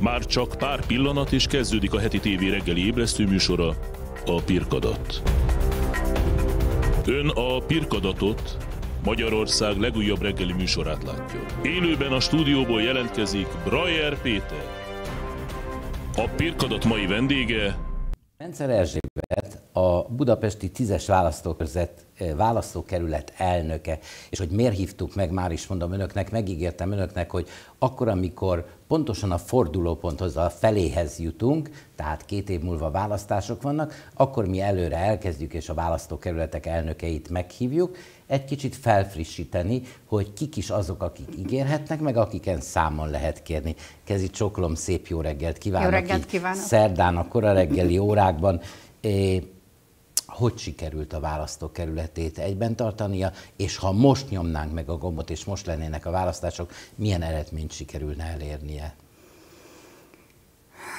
Már csak pár pillanat és kezdődik a heti tévé reggeli ébresztő műsora, a Pirkadat. Ön a Pirkadatot, Magyarország legújabb reggeli műsorát látja. Élőben a stúdióból jelentkezik Brajer Péter. A Pirkadat mai vendége Rendszer Erzsébet a budapesti tízes választókörzet, eh, választókerület elnöke, és hogy miért hívtuk meg, már is mondom önöknek, megígértem önöknek, hogy akkor, amikor pontosan a fordulóponthoz, a feléhez jutunk, tehát két év múlva választások vannak, akkor mi előre elkezdjük, és a választókerületek elnökeit meghívjuk, egy kicsit felfrissíteni, hogy kik is azok, akik ígérhetnek, meg akiken számon lehet kérni. Kezi csokolom, szép jó reggelt kívánok! Jó reggelt kívánok. Szerdán a kora reggeli órákban. É, hogy sikerült a választókerületét egyben tartania, és ha most nyomnánk meg a gombot, és most lennének a választások, milyen eredményt sikerülne elérnie?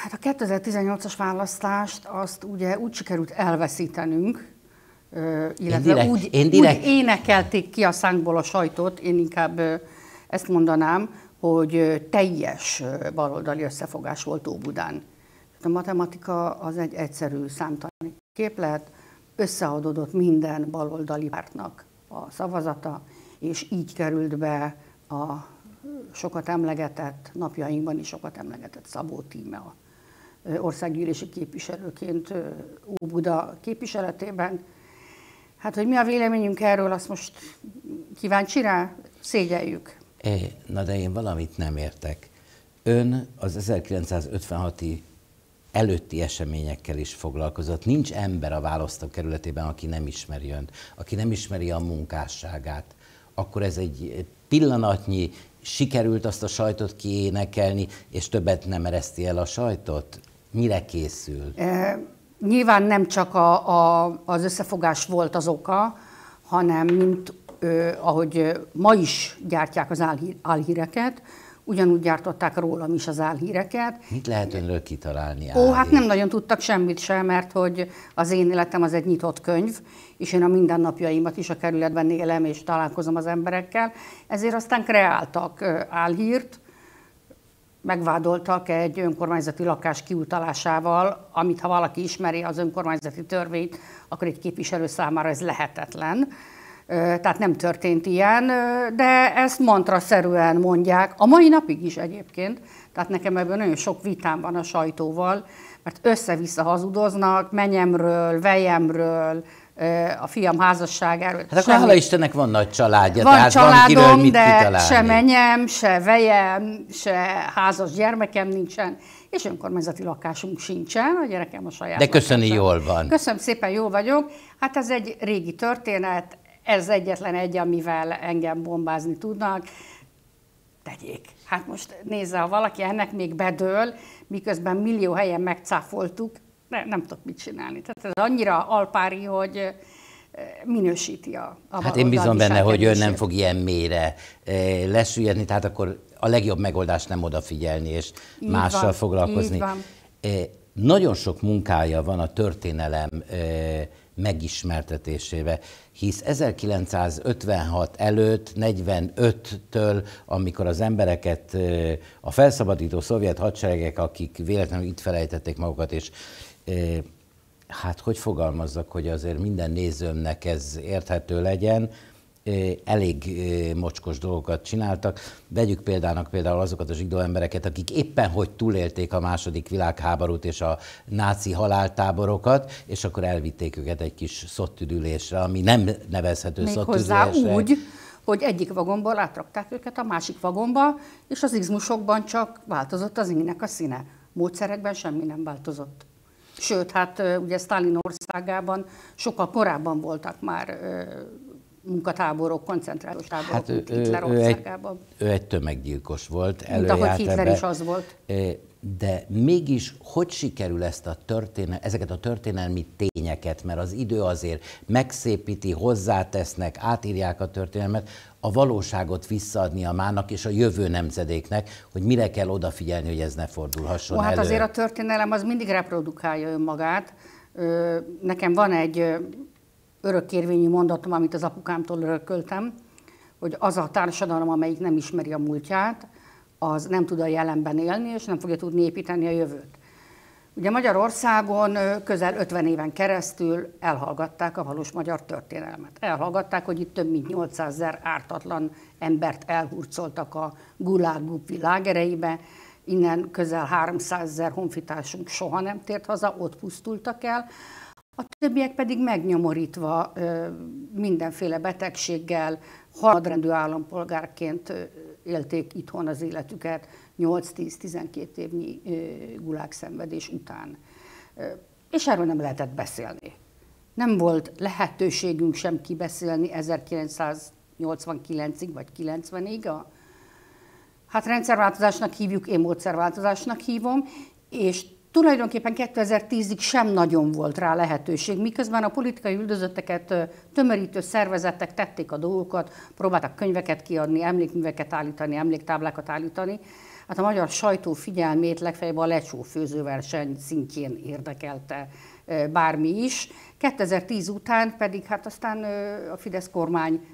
Hát a 2018-as választást azt ugye úgy sikerült elveszítenünk, illetve direkt- úgy, én direkt- úgy énekelték ki a szánkból a sajtot, én inkább ezt mondanám, hogy teljes baloldali összefogás volt Óbudán. A matematika az egy egyszerű számtani képlet, összeadódott minden baloldali pártnak a szavazata, és így került be a sokat emlegetett, napjainkban is sokat emlegetett Szabó a országgyűlési képviselőként Óbuda képviseletében. Hát, hogy mi a véleményünk erről, azt most kíváncsi rá? Szégyeljük. É, na de én valamit nem értek. Ön az 1956-i előtti eseményekkel is foglalkozott. Nincs ember a választókerületében, aki nem ismeri önt, aki nem ismeri a munkásságát. Akkor ez egy pillanatnyi, sikerült azt a sajtot kiénekelni, és többet nem ereszti el a sajtot? Mire készül? E, Nyilván nem csak a, a, az összefogás volt az oka, hanem mint ö, ahogy ma is gyártják az álhír, álhíreket, ugyanúgy gyártották rólam is az álhíreket. Mit lehet önről kitalálni? Ó, hát nem nagyon tudtak semmit sem, mert hogy az én életem az egy nyitott könyv, és én a mindennapjaimat is a kerületben élem, és találkozom az emberekkel. Ezért aztán kreáltak álhírt, megvádoltak egy önkormányzati lakás kiutalásával, amit ha valaki ismeri az önkormányzati törvényt, akkor egy képviselő számára ez lehetetlen. Tehát nem történt ilyen, de ezt mantraszerűen mondják, a mai napig is egyébként. Tehát nekem ebben nagyon sok vitám van a sajtóval, mert össze-vissza hazudoznak, menyemről, vejemről, a fiam házasságáról. Hát akkor Semmi- hála Istennek van nagy családja, van tehát családom, van kiről mit de kitalálni. se menyem, se vejem, se házas gyermekem nincsen, és önkormányzati lakásunk sincsen, a gyerekem a saját De köszöni, lakása. jól van. Köszönöm szépen, jó vagyok. Hát ez egy régi történet, ez egyetlen egy, amivel engem bombázni tudnak. Tegyék. Hát most nézze, ha valaki ennek még bedől, miközben millió helyen megcáfoltuk, ne, nem tudok mit csinálni. Tehát ez annyira alpári, hogy minősíti a, a Hát én bízom benne, hogy ön nem fog ilyen mélyre lesüllyedni, tehát akkor a legjobb megoldás nem odafigyelni és Így mással van, foglalkozni. így van. Nagyon sok munkája van a történelem megismertetésébe, hisz 1956 előtt, 45-től, amikor az embereket a felszabadító szovjet hadseregek, akik véletlenül itt felejtették magukat, és hát hogy fogalmazzak, hogy azért minden nézőmnek ez érthető legyen, elég mocskos dolgokat csináltak. Vegyük példának például azokat a zsidó embereket, akik éppen hogy túlélték a második világháborút és a náci haláltáborokat, és akkor elvitték őket egy kis szottüdülésre, ami nem nevezhető Méghozzá szottüdülésre. úgy, hogy egyik vagonból átrakták őket a másik vagonba, és az izmusokban csak változott az ínek a színe. Módszerekben semmi nem változott. Sőt, hát ugye Stalin országában sokkal korábban voltak már munkatáborok, koncentrációs táborok, Hát ő, Hitler ő, egy, országában. ő egy tömeggyilkos volt, Mint ahogy Hitler ebbe. is az volt. De mégis hogy sikerül ezt a történel, ezeket a történelmi tényeket, mert az idő azért megszépíti, hozzátesznek, átírják a történelmet, a valóságot visszaadni a mának és a jövő nemzedéknek, hogy mire kell odafigyelni, hogy ez ne fordulhasson Ó, hát elő. azért a történelem az mindig reprodukálja önmagát. Nekem van egy ö, örökkérvényű mondatom, amit az apukámtól örököltem, hogy az a társadalom, amelyik nem ismeri a múltját, az nem tud a jelenben élni, és nem fogja tudni építeni a jövőt. Ugye Magyarországon közel 50 éven keresztül elhallgatták a valós magyar történelmet. Elhallgatták, hogy itt több mint 800 ezer ártatlan embert elhurcoltak a Gulag lágereibe, innen közel 300 ezer honfitársunk soha nem tért haza, ott pusztultak el. A többiek pedig megnyomorítva mindenféle betegséggel, haladrendű állampolgárként élték itthon az életüket 8-10-12 évnyi gulág szenvedés után. És erről nem lehetett beszélni. Nem volt lehetőségünk sem kibeszélni 1989-ig vagy 90-ig. A, hát rendszerváltozásnak hívjuk, én módszerváltozásnak hívom, és tulajdonképpen 2010-ig sem nagyon volt rá lehetőség, miközben a politikai üldözötteket tömörítő szervezetek tették a dolgokat, próbáltak könyveket kiadni, emlékműveket állítani, emléktáblákat állítani. Hát a magyar sajtó figyelmét legfeljebb a lecsó főzőverseny szintjén érdekelte bármi is. 2010 után pedig hát aztán a Fidesz kormány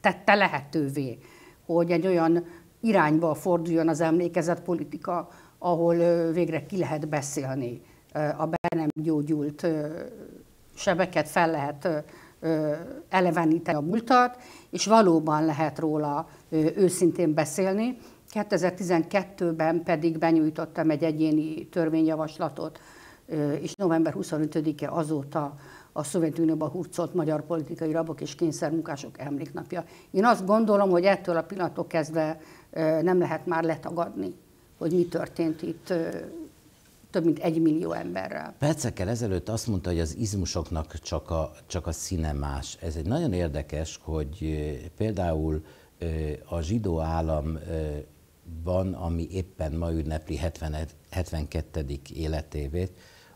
tette lehetővé, hogy egy olyan irányba forduljon az emlékezet politika, ahol végre ki lehet beszélni a be nem gyógyult sebeket, fel lehet eleveníteni a múltat, és valóban lehet róla őszintén beszélni. 2012-ben pedig benyújtottam egy egyéni törvényjavaslatot, és november 25-e azóta a Szovjetunióban hurcolt magyar politikai rabok és kényszermunkások emléknapja. Én azt gondolom, hogy ettől a pillanattól kezdve nem lehet már letagadni hogy mi történt itt több mint egy millió emberrel. Percekkel ezelőtt azt mondta, hogy az izmusoknak csak a, csak a színe más. Ez egy nagyon érdekes, hogy például a zsidó államban, ami éppen ma ünnepli 70, 72. életévét,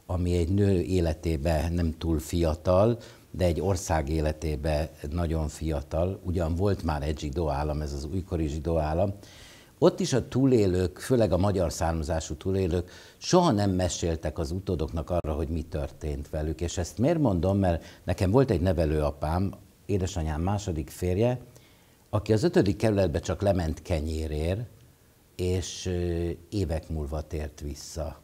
ami egy nő életében nem túl fiatal, de egy ország életében nagyon fiatal. Ugyan volt már egy zsidó állam, ez az újkori zsidó állam, ott is a túlélők, főleg a magyar származású túlélők soha nem meséltek az utódoknak arra, hogy mi történt velük. És ezt miért mondom, mert nekem volt egy nevelőapám, édesanyám második férje, aki az ötödik kerületbe csak lement kenyérér, és évek múlva tért vissza.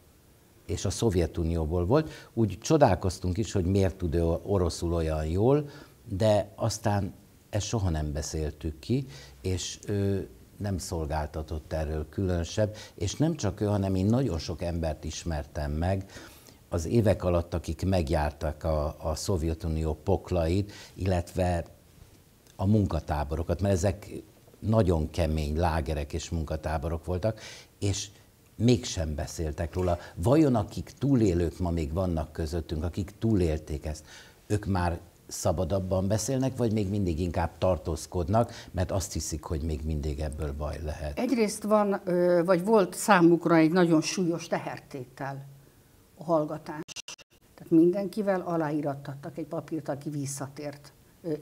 És a Szovjetunióból volt. Úgy csodálkoztunk is, hogy miért tud ő oroszul olyan jól, de aztán ezt soha nem beszéltük ki, és nem szolgáltatott erről különösebb, és nem csak ő, hanem én nagyon sok embert ismertem meg, az évek alatt, akik megjártak a, a Szovjetunió poklait, illetve a munkatáborokat, mert ezek nagyon kemény lágerek és munkatáborok voltak, és mégsem beszéltek róla. Vajon akik túlélők ma még vannak közöttünk, akik túlélték ezt, ők már szabadabban beszélnek, vagy még mindig inkább tartózkodnak, mert azt hiszik, hogy még mindig ebből baj lehet? Egyrészt van, vagy volt számukra egy nagyon súlyos tehertétel a hallgatás. Tehát mindenkivel aláírattattak egy papírt, aki visszatért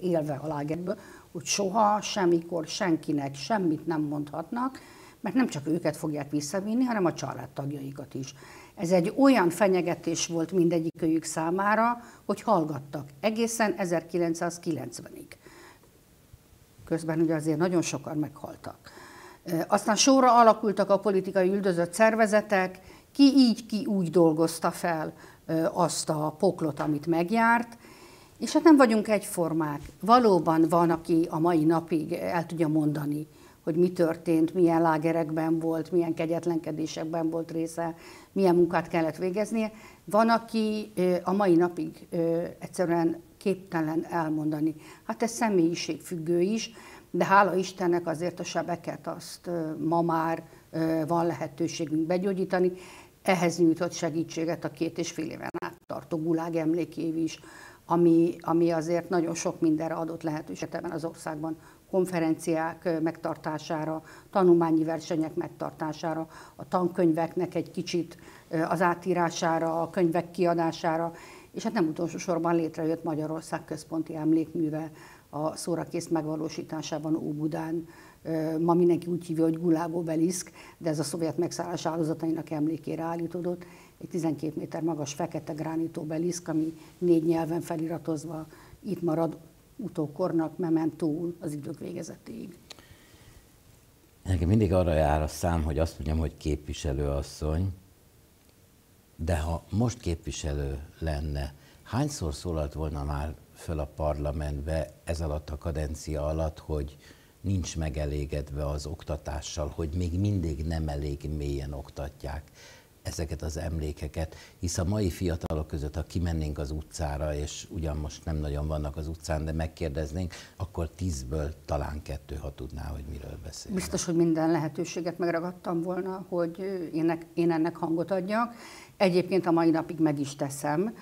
élve a lágerből, hogy soha, semmikor senkinek semmit nem mondhatnak, mert nem csak őket fogják visszavinni, hanem a családtagjaikat is. Ez egy olyan fenyegetés volt mindegyikőjük számára, hogy hallgattak egészen 1990-ig. Közben ugye azért nagyon sokan meghaltak. Aztán sorra alakultak a politikai üldözött szervezetek, ki így, ki úgy dolgozta fel azt a poklot, amit megjárt, és hát nem vagyunk egyformák. Valóban van, aki a mai napig el tudja mondani, hogy mi történt, milyen lágerekben volt, milyen kegyetlenkedésekben volt része, milyen munkát kellett végeznie. Van, aki a mai napig egyszerűen képtelen elmondani. Hát ez személyiségfüggő is, de hála Istennek azért a sebeket azt ma már van lehetőségünk begyógyítani. Ehhez nyújtott segítséget a két és fél éven át tartó gulág emlékév is, ami, ami azért nagyon sok mindenre adott lehetőséget ebben az országban konferenciák megtartására, tanulmányi versenyek megtartására, a tankönyveknek egy kicsit az átírására, a könyvek kiadására, és hát nem utolsó sorban létrejött Magyarország központi emlékműve a szórakész megvalósításában Óbudán. Ma mindenki úgy hívja, hogy Gulágó Beliszk, de ez a szovjet megszállás áldozatainak emlékére állítódott. Egy 12 méter magas fekete gránitó beliszk, ami négy nyelven feliratozva itt marad utókornak mementó az idők végezetéig. Nekem mindig arra jár a szám, hogy azt mondjam, hogy képviselőasszony, de ha most képviselő lenne, hányszor szólalt volna már föl a parlamentbe ez alatt a kadencia alatt, hogy nincs megelégedve az oktatással, hogy még mindig nem elég mélyen oktatják ezeket az emlékeket, hisz a mai fiatalok között, ha kimennénk az utcára, és ugyan most nem nagyon vannak az utcán, de megkérdeznénk, akkor tízből talán kettő, ha tudná, hogy miről beszél. Biztos, hogy minden lehetőséget megragadtam volna, hogy én, ennek hangot adjak. Egyébként a mai napig meg is teszem,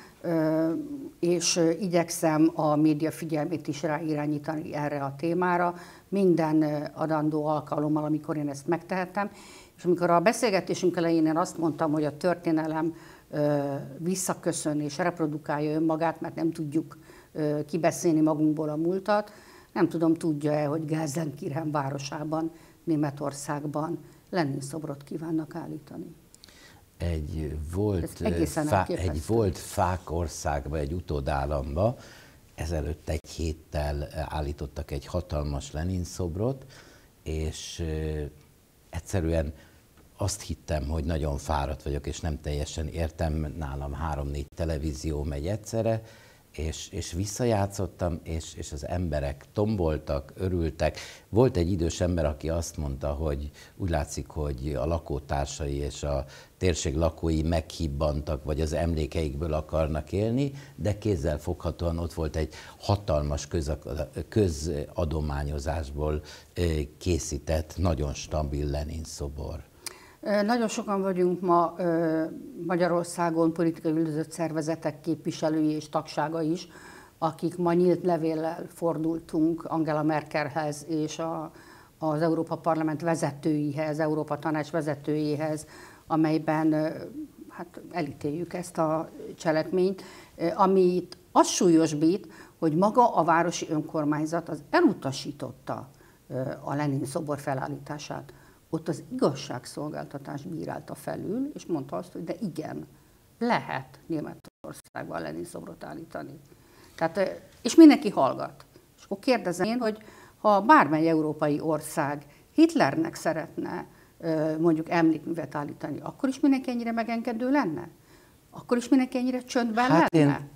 és igyekszem a média figyelmét is ráirányítani erre a témára, minden adandó alkalommal, amikor én ezt megtehetem. És amikor a beszélgetésünk elején én azt mondtam, hogy a történelem visszaköszön és reprodukálja önmagát, mert nem tudjuk kibeszélni magunkból a múltat, nem tudom, tudja-e, hogy Gelsenkirchen városában, Németországban Lenin szobrot kívánnak állítani. Egy volt, fá, egy volt fák országba, egy utódállamba, ezelőtt egy héttel állítottak egy hatalmas Lenin szobrot, és egyszerűen azt hittem, hogy nagyon fáradt vagyok, és nem teljesen értem, nálam három-négy televízió megy egyszerre, és, és visszajátszottam, és, és az emberek tomboltak, örültek. Volt egy idős ember, aki azt mondta, hogy úgy látszik, hogy a lakótársai és a térség lakói meghibbantak, vagy az emlékeikből akarnak élni, de kézzel foghatóan ott volt egy hatalmas közadományozásból készített, nagyon stabil Lenin szobor. Nagyon sokan vagyunk ma Magyarországon politikai üldözött szervezetek képviselői és tagsága is, akik ma nyílt levéllel fordultunk Angela Merkelhez és a, az Európa Parlament vezetőihez, Európa Tanács vezetőjéhez, amelyben hát elítéljük ezt a cselekményt, amit az súlyosbít, hogy maga a városi önkormányzat az elutasította a Lenin szobor felállítását ott az igazságszolgáltatás bírálta felül, és mondta azt, hogy de igen, lehet Németországban lenni szobrot állítani. Tehát, és mindenki hallgat. És akkor kérdezem én, hogy ha bármely európai ország Hitlernek szeretne mondjuk emlékművet állítani, akkor is mindenki ennyire megengedő lenne? Akkor is mindenki ennyire csöndben hát lenne? Én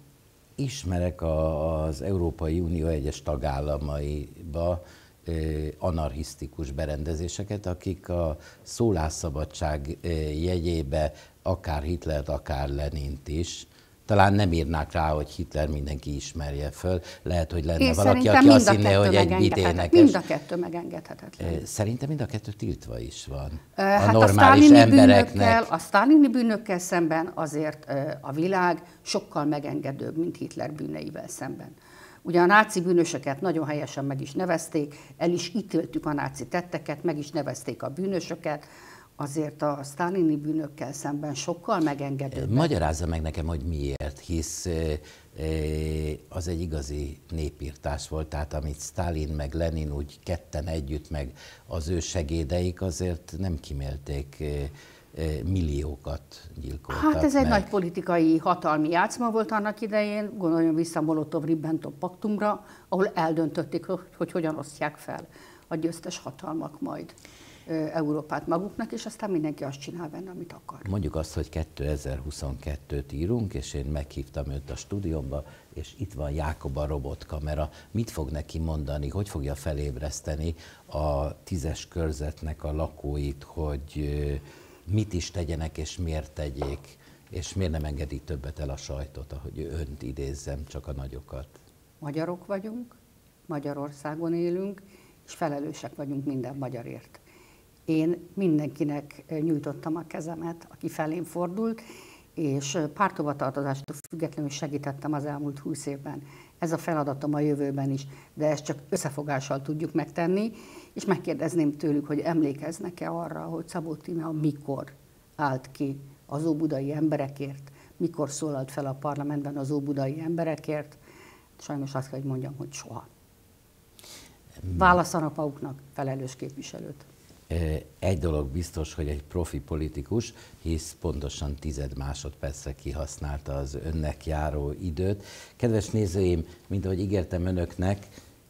ismerek a, az Európai Unió egyes tagállamaiba anarchisztikus berendezéseket, akik a szólásszabadság jegyébe akár Hitlert, akár Lenint is talán nem írnák rá, hogy Hitler mindenki ismerje föl. Lehet, hogy lenne Én valaki, aki azt hinné, hogy egy bit énekes. Mind a kettő megengedhetetlen. Szerintem mind a kettő tiltva is van. A hát normális a embereknek. Bűnökkel, a sztálini bűnökkel szemben azért a világ sokkal megengedőbb, mint Hitler bűneivel szemben. Ugye a náci bűnösöket nagyon helyesen meg is nevezték, el is ítéltük a náci tetteket, meg is nevezték a bűnösöket, azért a sztálini bűnökkel szemben sokkal megengedőbb. Magyarázza meg nekem, hogy miért, hisz az egy igazi népírtás volt, tehát amit Stalin meg Lenin úgy ketten együtt, meg az ő segédeik azért nem kimélték milliókat gyilkoltak Hát ez meg. egy nagy politikai hatalmi játszma volt annak idején, gondoljon vissza Molotov-Ribbentrop paktumra, ahol eldöntötték, hogy hogyan osztják fel a győztes hatalmak majd Európát maguknak, és aztán mindenki azt csinál benne, amit akar. Mondjuk azt, hogy 2022-t írunk, és én meghívtam őt a stúdiómba, és itt van Jákob a robotkamera. Mit fog neki mondani, hogy fogja felébreszteni a tízes körzetnek a lakóit, hogy mit is tegyenek és miért tegyék, és miért nem engedik többet el a sajtot, ahogy önt idézzem, csak a nagyokat. Magyarok vagyunk, Magyarországon élünk, és felelősek vagyunk minden magyarért. Én mindenkinek nyújtottam a kezemet, aki felém fordult, és pártovatartozástól függetlenül segítettem az elmúlt húsz évben. Ez a feladatom a jövőben is, de ezt csak összefogással tudjuk megtenni, és megkérdezném tőlük, hogy emlékeznek-e arra, hogy Szabó Tímea mikor állt ki az óbudai emberekért, mikor szólalt fel a parlamentben az óbudai emberekért. Sajnos azt kell, hogy mondjam, hogy soha. Válaszanak maguknak felelős képviselőt. Egy dolog biztos, hogy egy profi politikus, hisz pontosan tized másodpercre kihasználta az önnek járó időt. Kedves nézőim, mint ahogy ígértem önöknek,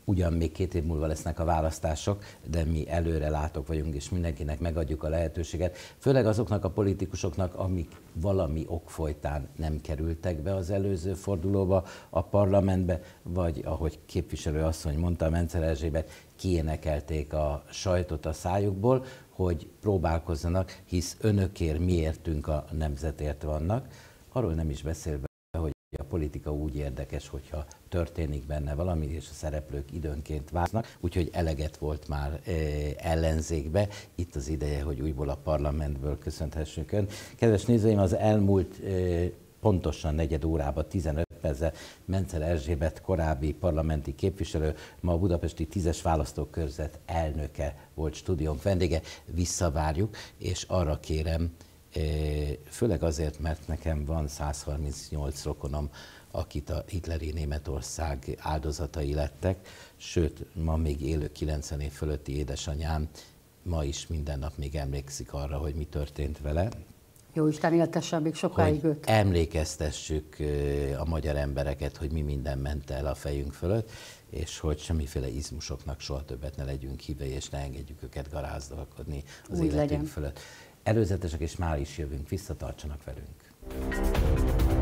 ugyan még két év múlva lesznek a választások, de mi előre látok vagyunk, és mindenkinek megadjuk a lehetőséget, főleg azoknak a politikusoknak, amik valami ok folytán nem kerültek be az előző fordulóba a parlamentbe, vagy ahogy képviselő asszony mondta, Mencer Erzsébet, kiénekelték a sajtot a szájukból, hogy próbálkozzanak, hisz önökért miértünk a nemzetért vannak. Arról nem is beszélve, a politika úgy érdekes, hogyha történik benne valami, és a szereplők időnként változnak, úgyhogy eleget volt már e, ellenzékbe. Itt az ideje, hogy újból a parlamentből köszönthessünk ön. Kedves nézőim, az elmúlt e, pontosan negyed órában, 15 percre Mencer Erzsébet korábbi parlamenti képviselő, ma a budapesti tízes választókörzet elnöke volt stúdiónk vendége. Visszavárjuk, és arra kérem, főleg azért, mert nekem van 138 rokonom, akit a hitleri Németország áldozatai lettek, sőt, ma még élő 90 év fölötti édesanyám ma is minden nap még emlékszik arra, hogy mi történt vele. Jó Isten éltesse még sokáig őt. emlékeztessük a magyar embereket, hogy mi minden ment el a fejünk fölött, és hogy semmiféle izmusoknak soha többet ne legyünk hívei, és ne engedjük őket garázdalkodni az Úgy életünk legyen. fölött. Előzetesek, és már is jövünk. Visszatartsanak velünk.